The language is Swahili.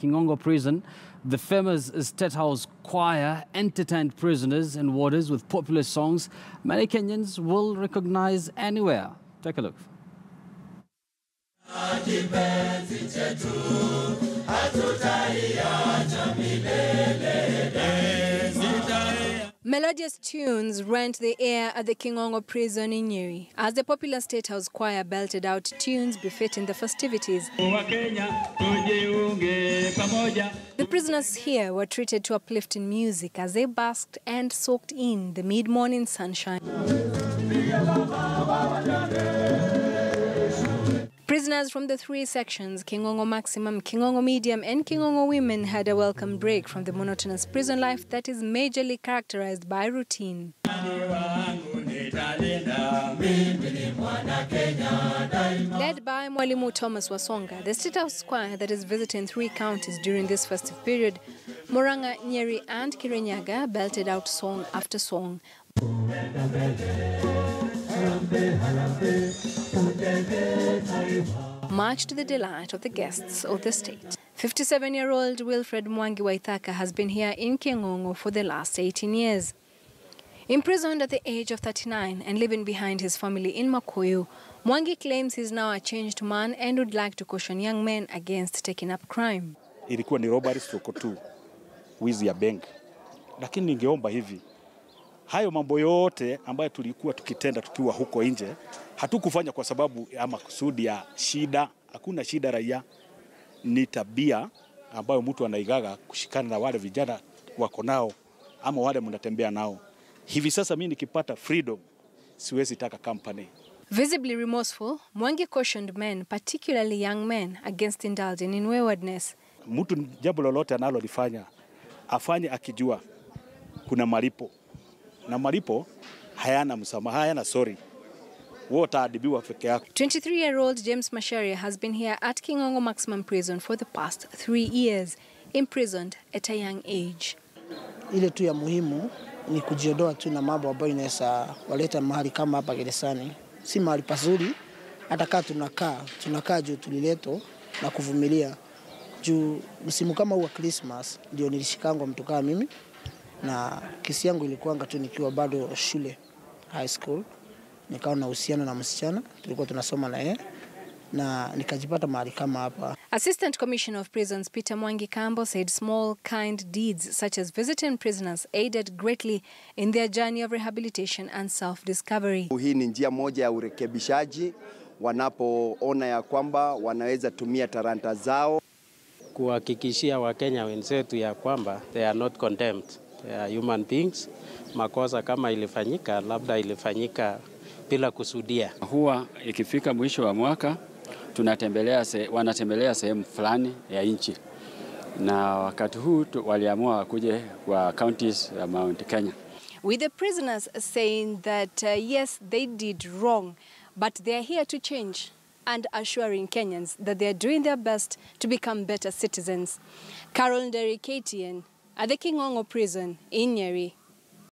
Kingongo Prison, the famous State House Choir entertained prisoners and warders with popular songs many Kenyans will recognize anywhere. Take a look. Melodious tunes rent the air at the Kingongo prison in Nyeri as the popular State House Choir belted out tunes befitting the festivities. The prisoners here were treated to uplifting music as they basked and soaked in the mid-morning sunshine. Prisoners from the three sections, Kingongo Maximum, Kingongo Medium and Kingongo Women had a welcome break from the monotonous prison life that is majorly characterized by routine. Led by Mwalimu Thomas Wasonga, the State House Choir that is visiting three counties during this festive period, Moranga, Nyeri and Kirinyaga belted out song after song. Much to the delight of the guests of the state. 57-year-old Wilfred Mwangi Waithaka has been here in Kingongo for the last 18 years. Imprisoned at the age of 39 and living behind his family in Makuyu, Mwangi claims he's now a changed man and would like to caution young men against taking up crime. Ilikuwa ni robbery stroke tu, wizi ya bank, lakini ningeomba hivi hayo mambo yote ambayo tulikuwa tukitenda tukiwa huko nje hatukufanya kwa sababu ya makusudi ya shida. Hakuna shida raia, ni tabia ambayo mtu anaigaga kushikana na wale vijana wako nao ama wale mnatembea nao. Hivi sasa mimi nikipata freedom siwezi taka company. Visibly remorseful, Mwangi cautioned men, particularly young men, against indulging in waywardness. Mtu jambo lolote analolifanya afanye akijua kuna malipo na malipo hayana msamaha, hayana sorry. Wewe utaadhibiwa peke yako. 23-year-old James Masharia has been here at Kingongo Maximum Prison for the past three years, imprisoned at a young age. Ile tu ya muhimu ni kujiondoa tu na mambo ambayo inaweza waleta mahali kama hapa gerezani. Si mahali pazuri, hata kaa tunakaa tunakaa juu tulileto na kuvumilia juu msimu kama huu wa Christmas ndio nilishikangwa mtu kama mimi na kesi yangu ilikuanga tu nikiwa bado shule high school, nikawa na uhusiano na msichana tulikuwa tunasoma na yeye na nikajipata mahali kama hapa. Assistant Commissioner of Prisons Peter Mwangi Kambo said small kind deeds such as visiting prisoners aided greatly in their journey of rehabilitation and self-discovery. Hii ni njia moja ya urekebishaji wanapoona ya kwamba wanaweza tumia taranta zao kuhakikishia Wakenya wenzetu ya kwamba they are not condemned, they are human beings. Makosa kama ilifanyika, labda ilifanyika bila kusudia. Huwa ikifika mwisho wa mwaka tunatembelea se, wanatembelea sehemu fulani ya nchi, na wakati huu tu, waliamua wakuje kwa counties ya Mount Kenya. With the prisoners saying that uh, yes, they did wrong, but they are here to change and assuring Kenyans that they are doing their best to become better citizens. Carol Nderi, KTN, at the Kingongo prison in Nyeri,